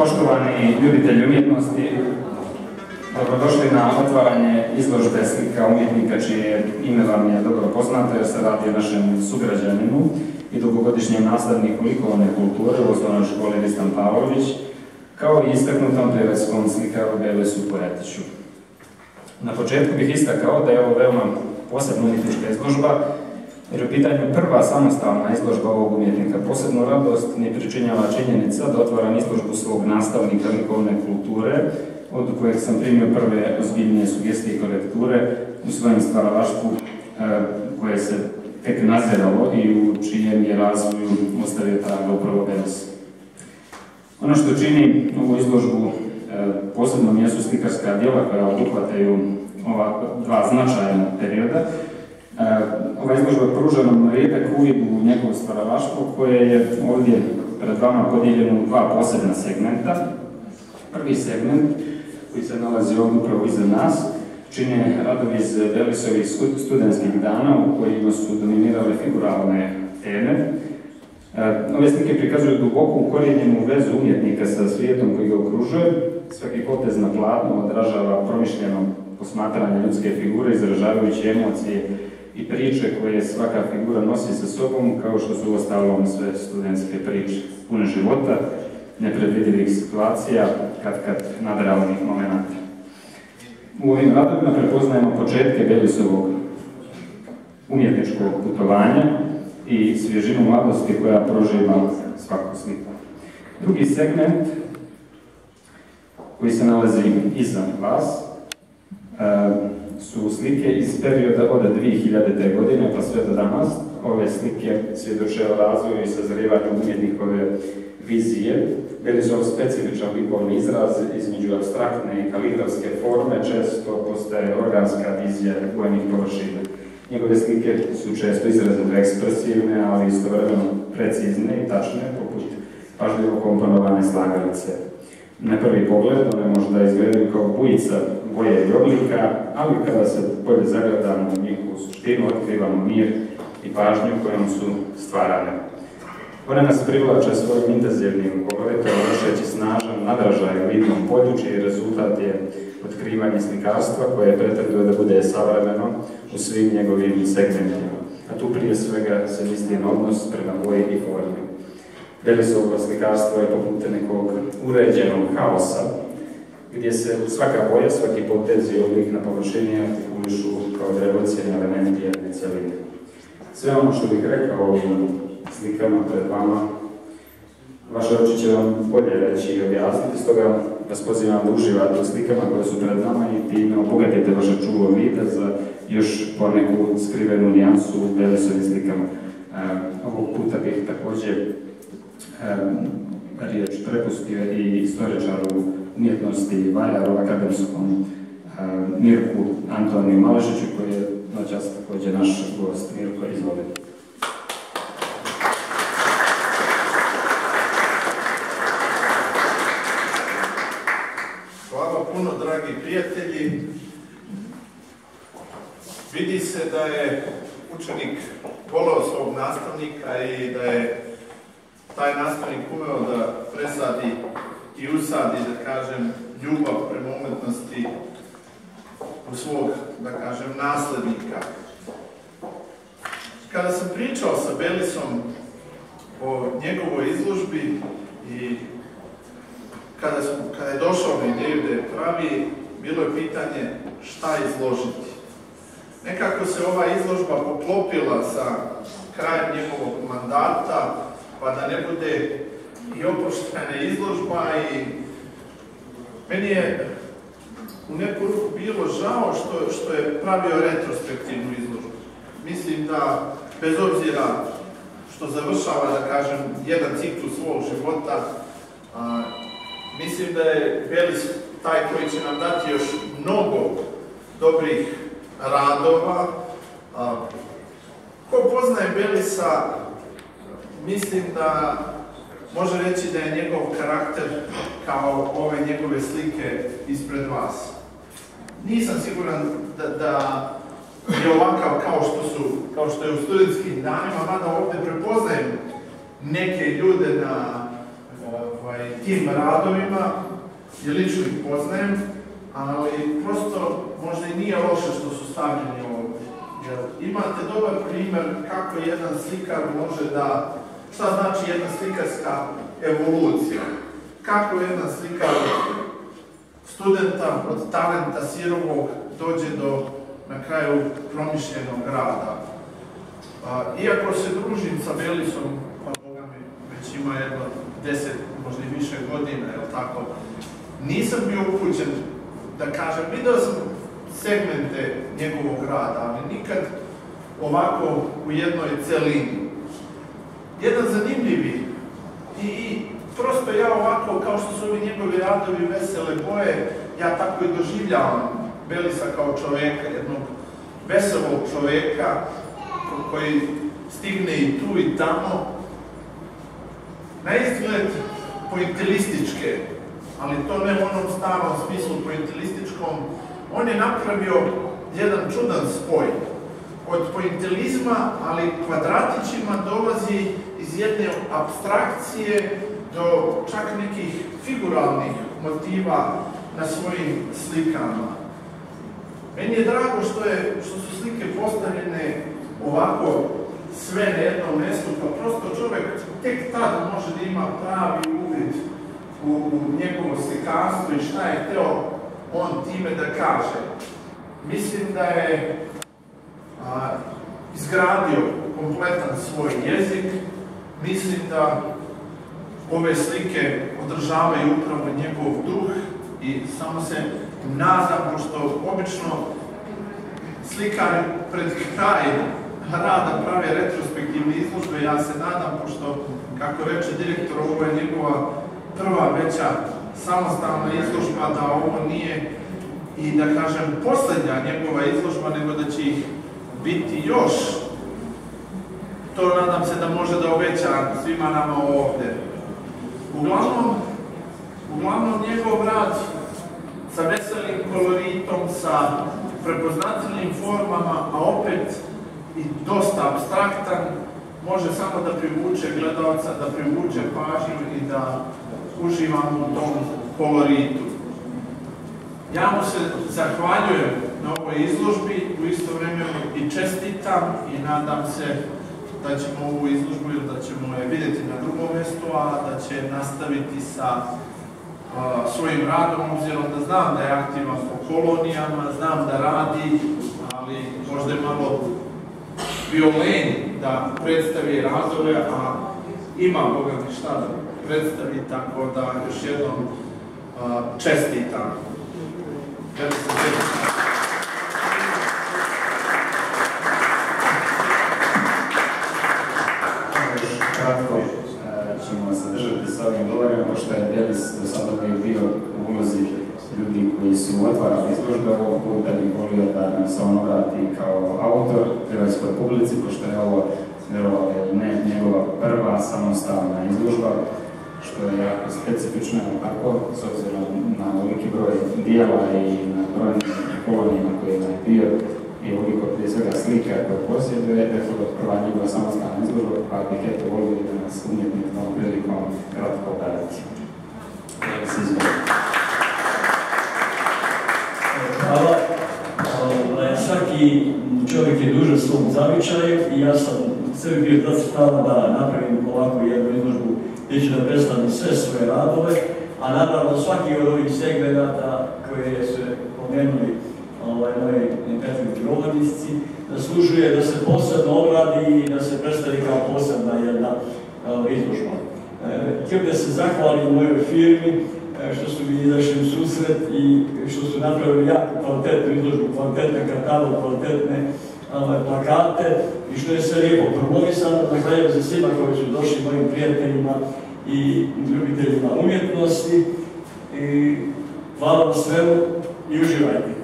Poštovani ljubitelji umjetnosti, dobrodošli na otvaranje izložbe slika umjetnika čije ime vam je dobro poznato jer se radi o našem sugrađaninu i dugogodišnjem nastavniku likovne kulture u osnovnoj školi Ristan Pavlović, kao i istaknutom preveskom slikaru Belesu Poetiću. Na početku bih istakao da je ovo veoma posebna umjetnička izložba, jer u pitanju prva samostalna izložba ovog umjetnika. Posebnu radost mi pričinjava činjenica da otvaram izložbu svog nastavnika likovne kulture, od kojeg sam primio prve ozbiljnije sugestije i korekture u svojem stvaralaštvu e, koje se tek naziralo i u čijem je razvoju ostavio traga upravo Beres. Ono što čini ovu izložbu e, posebno mjestu slikarska djela koja obuhvataju ova dva značajna perioda, ova izložba pruža nam rijedak uvid u njegovo stvaralaštvo koje je ovdje pred vama podijeljeno u dva posebna segmenta. Prvi segment koji se nalazi ovdje upravo iza nas, čine radovi iz Belisovih studentskih dana u kojima su dominirale figuralne teme. E, ove slike prikazuju duboko ukorijenjenu vezu umjetnika sa svijetom koji ga okružuje. Svaki potez na platnu odražava promišljeno posmatranje ljudske figure, izražavajući emocije i priče koje svaka figura nosi sa sobom, kao što su ostalom sve studentske priče. Pune života, nepredvidivih situacija, kad kad nadrealnih momenta. U ovim radovima prepoznajemo početke Belisovog umjetničkog putovanja i svježinu mladosti koja proživa svaku sliku. Drugi segment koji se nalazi iza vas e, su slike iz perioda od 2000. godine pa sve do danas. Ove slike svjedoče o razvoju i sazrijevanju umjetnikove vizije, bili su specifičan likovni izraz između abstraktne i kaligrafske forme, često postaje organska vizija vojnih površina. Njegove slike su često izrazito ekspresivne, ali istovremeno precizne i tačne, poput pažljivo komponovane slagalice. Na prvi pogled one možda izgledaju kao bujica boje i oblika, ali kada se bolje zagledamo u njihovu suštinu, otkrivamo mir i pažnju kojom su stvarane. One nas privlače svojim intenzivnim koloretom, vršeći snažan nadražaj u vidnom polju, čiji rezultat je otkrivanje slikarstva koje pretenduje da bude savremeno u svim njegovim segmentima. A tu prije svega se misli na odnos prema boji i formi. Belisovo slikarstvo je poput nekog uređenog haosa, gdje se svaka boja, svaki potez i oblik na površini artikulišu kao dragocjeni elementi jedne. Sve ono što bih rekao ovim slikama pred vama, vaše oči će vam bolje reći i objasniti, stoga vas pozivam da uživate u slikama koje su pred nama i time obogatite vaše čuvo vida za još poneku skrivenu nijansu u Belisovim slikama. ovog puta bih također riječ prepustio i istoričaru umjetnosti Valjaru, akademskom Mirku Antoniju Malešiću, koji je noćas također naš gost. Mirko, izvolite. prijatelji, vidi se da je učenik volao svog nastavnika i da je taj nastavnik umeo da presadi i usadi, da kažem, ljubav prema umjetnosti u svog, da kažem, naslednika. Kada sam pričao sa Belisom o njegovoj izložbi i kada, kada je došao na ideju da je pravi, bilo je pitanje šta izložiti. Nekako se ova izložba poklopila sa krajem njegovog mandata, pa da ne bude i oproštena izložba i meni je u neku ruku bilo žao što, što je pravio retrospektivnu izložbu. Mislim da, bez obzira što završava, da kažem, jedan ciklus svog života, mislim da je Belis taj koji će nam dati još mnogo dobrih radova. Ko poznaje Belisa, mislim da može reći da je njegov karakter kao ove njegove slike ispred vas. Nisam siguran da, da je ovakav kao što su, kao što je u studentskim danima, mada ovdje prepoznajem neke ljude na ovaj, tim radovima, jer lično ih poznajem, ali prosto možda i nije loše što su stavljeni ovdje. Imate dobar primjer kako jedan slikar može da, šta znači jedna slikarska evolucija, kako jedan slikar studenta od talenta sirovog dođe do na kraju promišljenog rada. iako se družim sa Belisom, pa Boga mi već ima jedno deset, možda i više godina, jel tako, nisam bio upućen da kažem, vidio sam segmente njegovog rada, ali nikad ovako u jednoj celini. Jedan zanimljivi i, prosto ja ovako, kao što su ovi njegovi radovi vesele boje, ja tako i doživljavam Belisa kao čovjeka, jednog veselog čovjeka koji stigne i tu i tamo. Na izgled pointilističke, ali to ne u onom starom smislu pointilističkom, on je napravio jedan čudan spoj. Od pointilizma, ali kvadratićima dolazi iz jedne abstrakcije do čak nekih figuralnih motiva na svojim slikama. Meni je drago što, je, što su slike postavljene ovako sve na jednom mjestu, pa prosto čovjek tek tad može da ima pravi uvid u, u njegovo slikarstvo i šta je teo on time da kaže. Mislim da je izgradio kompletan svoj jezik, mislim da ove slike održavaju upravo njegov duh i samo se nadam, pošto obično slikari pred kraj rada prave retrospektivne izložbe, ja se nadam, pošto, kako reče direktor, ovo je njegova prva veća samostalna izložba, da ovo nije i da kažem posljednja njegova izložba, nego da će ih biti još. To nadam se da može da obeća svima nama ovdje. Uglavnom, uglavnom njegov rad sa veselim koloritom, sa prepoznateljnim formama, a opet i dosta abstraktan, može samo da privuče gledalca, da privuče pažnju i da uživamo u tom koloritu. Ja mu se zahvaljujem na ovoj izložbi, u isto vrijeme i čestitam i nadam se da ćemo ovu izložbu ili da ćemo je vidjeti na drugom mjestu, a da će nastaviti sa svojim radom, obzirom da znam da je aktivan po kolonijama, znam da radi, ali možda je malo bio da predstavi razove, a ima Boga mi šta da predstavi, tako da još jednom čestitam. Što je Delis do sada bio u ulozi ljudi koji su otvarali izložbe ovog puta bi volio da nam se on obrati kao autor hrvatskoj publici, pošto je ovo ne njegova prva samostalna izložba, što je jako specifično, tako, s obzirom na veliki broj dijela i na brojnim kolonijima kojima je bio i ovoliko prije svega slika koje posjeduje, je to prva njegova samostalna izložba, pa bih eto volio da nas umjetnik tom prilikom kratko obrati. Hvala. Svaki čovjek je dužan svom zavičaju i ja sam sve bio zacrtala da napravim ovakvu jednu izložbu gdje ću da predstavim sve svoje radove, a naravno svaki od ovih segmenata koje su ovaj, moji prethodni govornici, zaslužuje da se posebno obradi i da se predstavi kao posebna jedna izložba. E, htio da se zahvalim mojoj firmi e, što su mi izašli u susret i što su napravili jako kvalitetnu izložbu, kvalitetne katalog, kvalitetne ovaj, plakate i što je sve lijepo promovisano. Na kraju za svima koji su došli mojim prijateljima i ljubiteljima umjetnosti. Hvala vam svemu i uživajte.